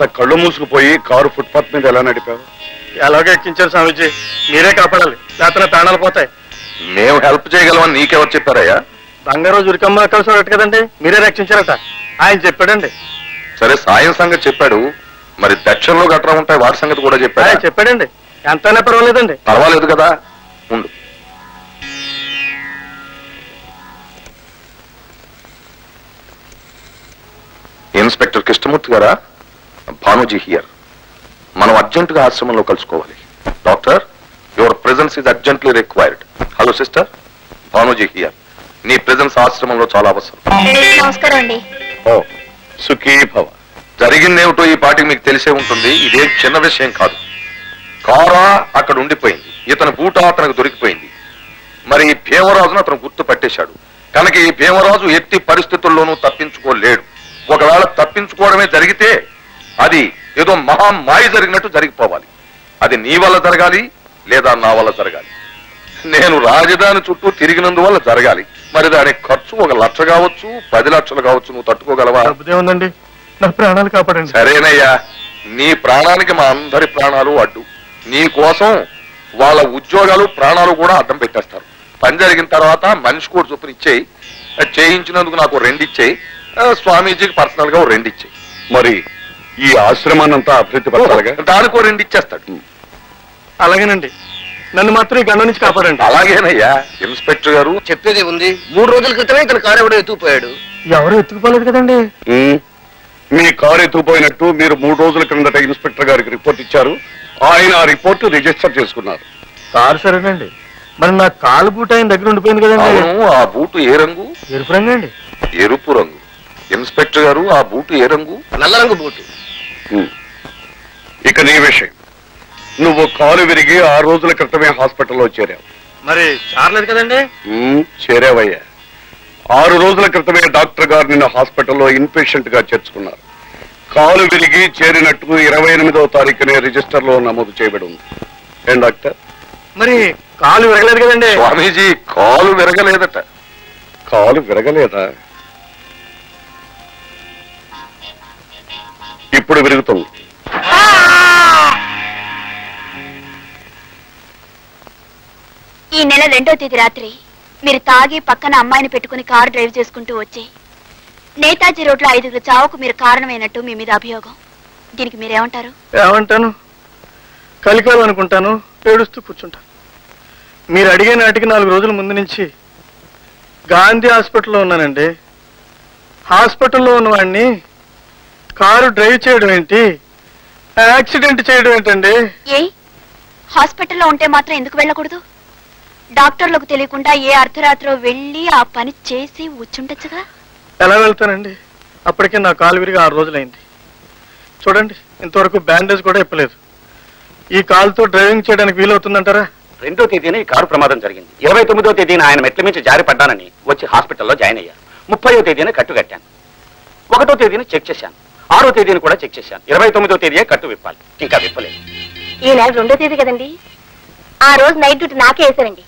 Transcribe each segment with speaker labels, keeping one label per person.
Speaker 1: అంత కళ్ళు మూసుకుపోయి car footpath మీద ఎలా నడిపావు?
Speaker 2: ఎలాగో ఎక్కించారు స్వామీజీ. మీరే కాపాడాలి. లేకపోతే ప్రాణాలు పోతాయి.
Speaker 3: మేము హెల్ప్ చేయగలమని నీకెవరు చెప్పారయ్యా?
Speaker 2: బంగారు ఉరికమ్మ కలిసి కదండి? మీరే రక్షించారట. ఆయన చెప్పాడండి.
Speaker 3: సరే సాయం సంగతి చెప్పాడు. మరి దక్షిణలో గట్రా ఉంటాయి వాటి సంగతి కూడా చెప్పాడు?
Speaker 2: చెప్పాడండి. ఎంతైనా పర్వాలేదండి.
Speaker 3: పర్వాలేదు కదా? ఉండు. ఇన్స్పెక్టర్ కృష్ణమూర్తి గారా? భానుజీ హియర్ మనం అర్జెంటుగా ఆశ్రమంలో కలుసుకోవాలి. Doctor your presence is urgently required hello sister Bhanuji here నీ ప్రెజెన్స్ ఆశ్రమంలో చాలా అవసరం.
Speaker 4: నమస్కారం అండి.
Speaker 1: ఓ సుఖీ భవ.
Speaker 3: జరిగిందేమిటో ఈ పాటికి మీకు తెలిసే ఉంటుంది. ఇదేం చిన్న విషయం కాదు. కారా అక్కడ ఉండిపోయింది. ఇతని బూట అతనికి దొరికిపోయింది. మరి ఈ భీమరాజును అతను గుర్తు పట్టేశాడు. కనుక ఈ భీమరాజు ఎట్టి పరిస్థితుల్లోనూ తప్పించుకోలేడు. ఒకవేళ తప్పించుకోవడమే జరిగితే అది ఏదో మహా మాయ జరిగినట్టు జరిగిపోవాలి. అది నీ వల్ల జరగాలి లేదా నా వల్ల జరగాలి. నేను రాజధాని చుట్టూ తిరిగినందువల్ల జరగాలి. మరి దాని ఖర్చు ఒక లక్ష కావచ్చు పది లక్షలు కావచ్చు నువ్వు తట్టుకోగలవా?
Speaker 2: ఉందండి నా ప్రాణాలు కాపాడండి.
Speaker 3: సరేనయ్యా నీ ప్రాణానికి మా అందరి ప్రాణాలు అడ్డు. నీ కోసం వాళ్ళ ఉద్యోగాలు ప్రాణాలు కూడా అడ్డం పెట్టేస్తారు. పని జరిగిన తర్వాత మనిషి కూడా చొప్పున ఇచ్చేయి. అది చేయించినందుకు నాకు రెండు ఇచ్చేయి. ఆ, స్వామీజీకి పర్సనల్గా ఓ రెండు ఇచ్చేయి.
Speaker 1: మరి ఈ ఆశ్రమాన్నంతా అభివృద్ధి పరచాలిగా?
Speaker 3: దానికో రెండు ఇచ్చేస్తాడు.
Speaker 2: అలాగేనండి. నన్ను మాత్రం ఈ గండం నుంచి కాపాడండి.
Speaker 3: అలాగేనయ్యా. ఇన్స్పెక్టర్ గారు?
Speaker 5: చెప్పేది ఉంది. మూడు రోజుల క్రితమే ఇతను కారు ఎవడో ఎత్తుకుపోయాడు.
Speaker 2: ఎవరు ఎత్తుకుపోలేదు కదండి.
Speaker 1: మీ కారు ఎత్తుకుపోయినట్టు మీరు మూడు రోజుల క్రిందట ఇన్స్పెక్టర్ గారికి రిపోర్ట్ ఇచ్చారు. ఆయన ఆ రిపోర్ట్ రిజిస్టర్ చేసుకున్నారు.
Speaker 2: కారు సరేనండి. మరి నా కాలు బూట ఆయన దగ్గర ఉండిపోయింది కదండి?
Speaker 3: ఆ బూటు ఏ రంగు?
Speaker 2: ఎరుపు రంగు అండి
Speaker 3: ఎరుపు రంగు. ఇన్స్పెక్టర్ గారు ఆ బూటు ఏ రంగు?
Speaker 5: నల్ల రంగు బూటు.
Speaker 1: ఇక నీ విషయం. నువ్వు కాలు విరిగి ఆ రోజుల క్రితమే హాస్పిటల్లో చేరావు.
Speaker 2: మరి చారలేదు కదండి?
Speaker 1: చేరావయ్యా. ఆరు రోజుల క్రితమే డాక్టర్ గారు నిన్న హాస్పిటల్లో ఇన్పేషెంట్గా చేర్చుకున్నారు. కాలు విరిగి చేరినట్టు ఇరవై ఎనిమిదవ తారీఖునే రిజిస్టర్లో నమోదు చేయబడి ఉంది ఏం డాక్టర్?
Speaker 2: మరి కాలు విరగలేదు కదండి?
Speaker 3: స్వామీజీ కాలు విరగలేదట.
Speaker 1: కాలు విరగలేదా? ఇప్పుడు విరుగుతుంది.
Speaker 4: ఈ నెల రెండో తేదీ రాత్రి మీరు తాగి పక్కన అమ్మాయిని పెట్టుకుని కారు డ్రైవ్ చేసుకుంటూ వచ్చి నేతాజీ రోడ్లో ఐదుగురు చావుకు మీరు కారణమైనట్టు మీ మీద అభియోగం. దీనికి మీరేమంటారు?
Speaker 2: ఏమంటాను? కలికాలు అనుకుంటాను ఏడుస్తూ కూర్చుంటాను మీరు అడిగే నాటికి నాలుగు రోజుల ముందు నుంచి గాంధీ హాస్పిటల్లో ఉన్నానండి. హాస్పిటల్లో ఉన్నవాడిని కారు డ్రైవ్ చేయడం ఏంటి? యాక్సిడెంట్ చేయడం ఏంటండి?
Speaker 4: ఏ? హాస్పిటల్లో ఉంటే మాత్రం ఎందుకు వెళ్ళకూడదు? డాక్టర్లకు తెలియకుండా ఏ అర్ధరాత్రో వెళ్ళి ఆ పని చేసి వచ్చుండొచ్చుగా?
Speaker 2: ఎలా వెళ్తానండి? అప్పటికే నా కాలు విరిగి ఆరు రోజులైంది. చూడండి ఇంతవరకు బ్యాండేజ్ కూడా ఇప్పలేదు. ఈ కాలుతో డ్రైవింగ్ చేయడానికి వీలవుతుందంటారా?
Speaker 6: రెండో తేదీన ఈ కారు ప్రమాదం జరిగింది. ఇరవై తొమ్మిదో తేదీన ఆయన మెట్ల మించి జారి పడ్డానని వచ్చి హాస్పిటల్లో జాయిన్ అయ్యారు. ముప్పయో తేదీన కట్టు కట్టాను ఒకటో తేదీన చెక్ చేశాను. ఆరో తేదీని కూడా చెక్ చేశాను ఇరవై తొమ్మిదో తేదీయే కట్టు విప్పాలి ఇంకా విప్పలేదు
Speaker 4: ఈ నెల రెండో తేదీ కదండి ఆ రోజు నైట్ డ్యూటీ నాకే వేశారండి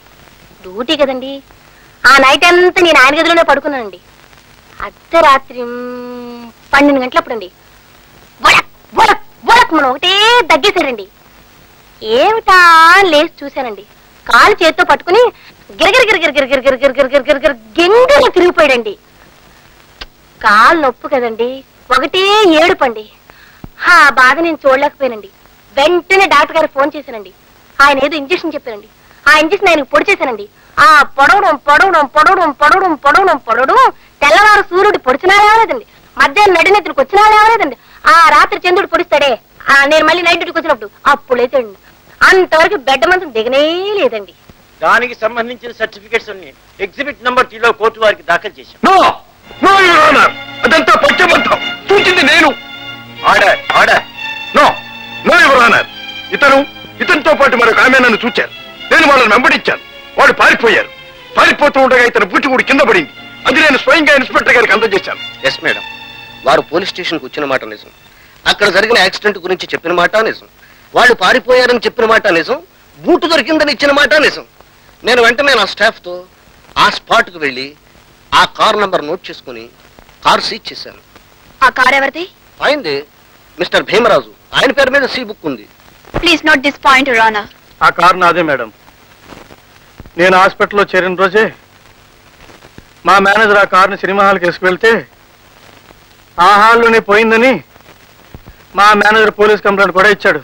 Speaker 4: డ్యూటీ కదండి ఆ నైట్ అంతా నేను ఆయన గదిలోనే పడుకున్నానండి అర్ధరాత్రి పన్నెండు గంటలప్పుడండి బొడక్ బొడక్ బొడక్ మనం ఒకటే దగ్గేశారండి ఏమిటా లేచి చూశానండి కాలు చేత్తో పట్టుకుని గిరగిర గిరగిర తిరిగిపోయాడండి కాలు నొప్పు కదండి ఒకటే ఏడుపండి. ఆ బాధ నేను చూడలేకపోయానండి. వెంటనే డాక్టర్ గారు ఫోన్ చేశానండి. ఆయన ఏదో ఇంజక్షన్ చెప్పారండి. ఆ ఇంజక్షన్ ఆయనకు పొడి చేశానండి. ఆ పొడవడం పొడవడం పొడవడం పొడవడం పొడవడం పొడవడం తెల్లవారు సూర్యుడు పొడిచినా లేవలేదండి. మధ్యాహ్నం నడినెత్తుడికి వచ్చినా లేవలేదండి. ఆ రాత్రి చంద్రుడు పొడిస్తాడే. ఆ నేను మళ్ళీ నైట్ డ్యూటీకి వచ్చినప్పుడు అప్పుడు లేదండి అంతవరకు బెడ్ మంచం దిగనే లేదండి.
Speaker 7: దానికి సంబంధించిన సర్టిఫికెట్స్ ఎగ్జిబిట్ నంబర్ టీలో కోర్టు వారికి దాఖలు చేశాం.
Speaker 3: నో నో యువర్ ఆనర్ అదంతా పచ్చబద్ధం చూచింది నేను.
Speaker 1: Order order no no your honour ఇతను ఇతనితో పాటు మరొక ఆమె నన్ను చూచారు. నేను వాళ్ళని వెంబడించాను. వాళ్ళు పారిపోయారు. పారిపోతూ ఉండగా ఇతను బూటి కూడా కింద పడింది. అది నేను స్వయంగా ఇన్స్పెక్టర్ గారికి అందజేశాను.
Speaker 5: ఎస్ మేడం వారు పోలీస్ స్టేషన్కి వచ్చిన మాట నిజం. అక్కడ జరిగిన యాక్సిడెంట్ గురించి చెప్పిన మాట నిజం. వాళ్ళు పారిపోయారని చెప్పిన మాట నిజం. బూటు దొరికిందని ఇచ్చిన మాట నిజం. నేను వెంటనే నా స్టాఫ్తో ఆ స్పాట్కు వెళ్ళి ఆ కార్ నంబర్ నోట్ చేసుకుని కార్ సీజ్ చేశాను.
Speaker 4: ఆ కారు ఎవరిది?
Speaker 5: అయింది మిస్టర్ భీమరాజు. ఆయన పేరు మీద సీ బుక్ ఉంది.
Speaker 8: Please note this point Rana
Speaker 2: ఆ కారు నాదే మేడం. నేను హాస్పిటల్లో చేరిన రోజే మా మేనేజర్ ఆ కారుని సినిమా హాల్కి వేసుకువెళ్తే ఆ హాల్లోనే పోయిందని మా మేనేజర్ పోలీస్ కంప్లైంట్ కూడా ఇచ్చాడు.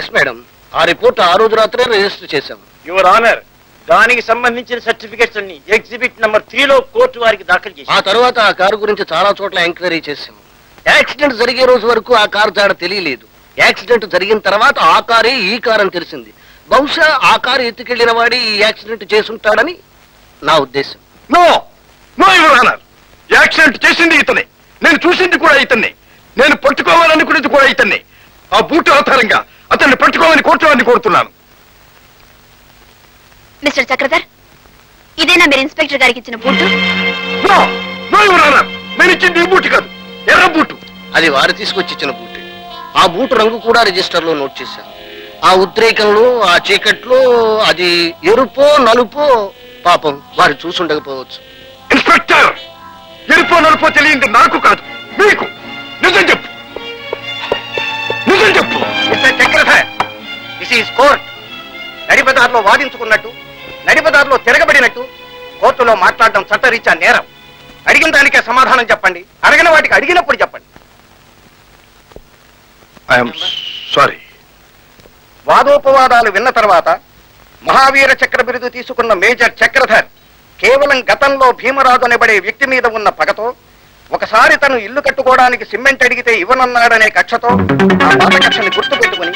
Speaker 5: ఎస్ మేడం ఆ రిపోర్ట్ ఆ రోజు రాత్రే రిజిస్టర్ చేశాం.
Speaker 7: యువర్ ఆనర్ దానికి సంబంధించిన సర్టిఫికెట్స్ అన్ని ఎగ్జిబిట్ నంబర్ త్రీలో కోర్టు వారికి దాఖలు
Speaker 5: ఆ
Speaker 7: చేసి
Speaker 5: తర్వాత ఆ కారు గురించి చాలా చోట్ల ఎంక్వైరీ చేశాం. యాక్సిడెంట్ జరిగే రోజు వరకు ఆ కారు జాడ తెలియలేదు. యాక్సిడెంట్ జరిగిన తర్వాత ఆ కారే ఈ కారు అని తెలిసింది. బహుశా ఆ కారు ఎత్తుకెళ్ళిన వాడి ఈ యాక్సిడెంట్ చేసుంటాడని నా ఉద్దేశం.
Speaker 1: నో! నో యువర్ యాక్సిడెంట్ చేసింది ఇతనే. నేను చూసింది కూడా ఇతన్ని నేను పట్టుకోవాలనుకునేది కూడా ఇతన్ని ఆ బూటు ఆధారంగా అతన్ని పట్టుకోమని కోర్టు వారిని కోరుతున్నాను.
Speaker 8: మిస్టర్ చక్రధర్ ఇదేనా మీరు ఇన్స్పెక్టర్ గారికి ఇచ్చిన బూటు?
Speaker 1: నేను ఇచ్చింది ఈ కాదు. ఎర్ర బూటు.
Speaker 5: అది వారు తీసుకొచ్చి ఇచ్చిన బూట్. ఆ బూటు రంగు కూడా రిజిస్టర్లో నోట్ చేశాను. ఆ ఉద్రేకంలో ఆ చీకట్లో అది ఎరుపో నలుపో పాపం వారు చూసుండకపోవచ్చు.
Speaker 1: ఇన్స్పెక్టర్ ఎరుపో నలుపో తెలియంది నాకు కాదు మీకు. నిజం చెప్పు. నిజం చెప్పు.
Speaker 6: చక్రధర్ దిస్ ఈజ్ కోర్ట్ నడిపదారిలో వాదించుకున్నట్టు నడిపదారిలో తిరగబడినట్టు కోర్టులో మాట్లాడడం చట్టరీత్యా నేరం. అడిగిన దానికే సమాధానం చెప్పండి. అడిగిన వాటికి అడిగినప్పుడు చెప్పండి.
Speaker 1: ఐఎమ్ సారీ
Speaker 6: వాదోపవాదాలు విన్న తర్వాత మహావీర చక్ర బిరుదు తీసుకున్న మేజర్ చక్రధర్ కేవలం గతంలో భీమరాజు అనబడే వ్యక్తి మీద ఉన్న పగతో ఒకసారి తను ఇల్లు కట్టుకోవడానికి సిమెంట్ అడిగితే ఇవ్వనన్నాడనే కక్షతో ఆ పాత కక్షని గుర్తుపెట్టుకుని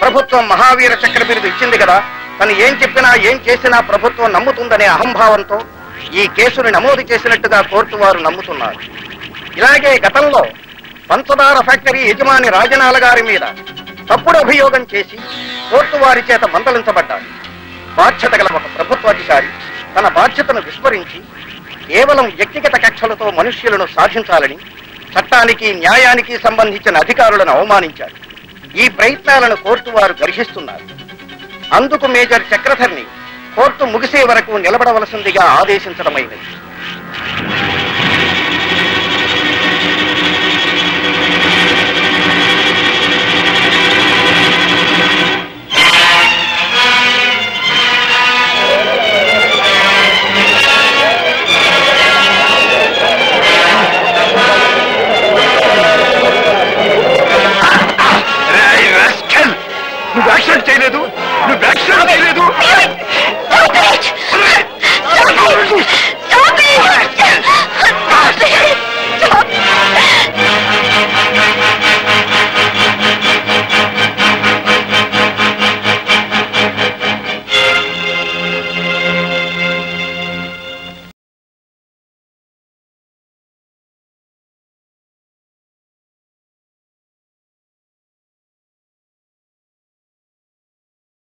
Speaker 6: ప్రభుత్వం మహావీర చక్ర బిరుదు ఇచ్చింది కదా తను ఏం చెప్పినా ఏం చేసినా ప్రభుత్వం నమ్ముతుందనే అహంభావంతో ఈ కేసుని నమోదు చేసినట్టుగా కోర్టు వారు నమ్ముతున్నారు. ఇలాగే గతంలో పంచదార ఫ్యాక్టరీ యజమాని రాజనాల గారి మీద తప్పుడు అభియోగం చేసి కోర్టు వారి చేత మందలించబడ్డారు బాధ్యత గల ఒక ప్రభుత్వాధికారి తన బాధ్యతను విస్మరించి కేవలం వ్యక్తిగత కక్షలతో మనుష్యులను సాధించాలని చట్టానికి న్యాయానికి సంబంధించిన అధికారులను అవమానించారు ఈ ప్రయత్నాలను కోర్టు వారు గర్హిస్తున్నారు. అందుకు మేజర్ చక్రధర్ని కోర్టు ముగిసే వరకు నిలబడవలసిందిగా ఆదేశించడమైనది.